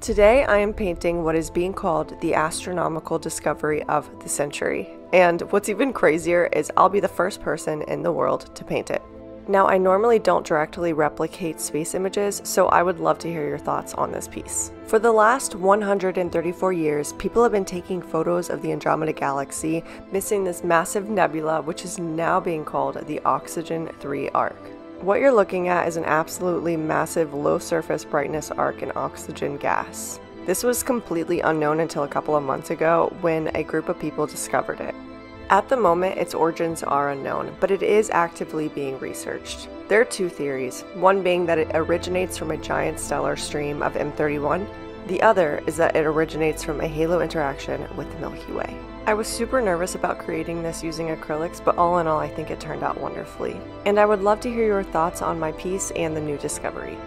Today I am painting what is being called the astronomical discovery of the century. And what's even crazier is I'll be the first person in the world to paint it. Now, I normally don't directly replicate space images, so I would love to hear your thoughts on this piece. For the last 134 years, people have been taking photos of the Andromeda Galaxy, missing this massive nebula, which is now being called the Oxygen 3 Arc. What you're looking at is an absolutely massive low surface brightness arc in oxygen gas. This was completely unknown until a couple of months ago when a group of people discovered it. At the moment, its origins are unknown, but it is actively being researched. There are two theories, one being that it originates from a giant stellar stream of M31, the other is that it originates from a halo interaction with the Milky Way. I was super nervous about creating this using acrylics, but all in all, I think it turned out wonderfully. And I would love to hear your thoughts on my piece and the new discovery.